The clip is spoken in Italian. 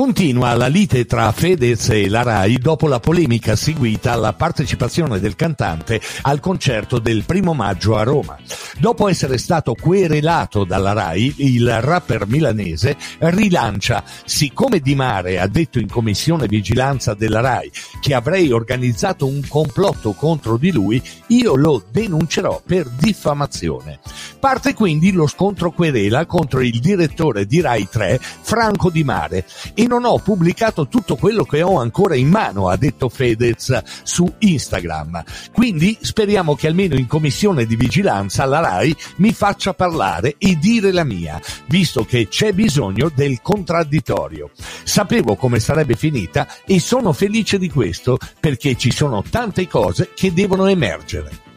Continua la lite tra Fedez e la RAI dopo la polemica seguita alla partecipazione del cantante al concerto del primo maggio a Roma. Dopo essere stato querelato dalla RAI, il rapper milanese rilancia siccome Di Mare ha detto in commissione vigilanza della RAI che avrei organizzato un complotto contro di lui, io lo denuncerò per diffamazione. Parte quindi lo scontro querela contro il direttore di RAI 3, Franco Di Mare, e non ho pubblicato tutto quello che ho ancora in mano, ha detto Fedez su Instagram. Quindi speriamo che almeno in commissione di vigilanza la RAI mi faccia parlare e dire la mia, visto che c'è bisogno del contraddittorio. Sapevo come sarebbe finita e sono felice di questo perché ci sono tante cose che devono emergere.